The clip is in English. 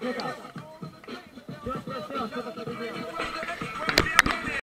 Pickup.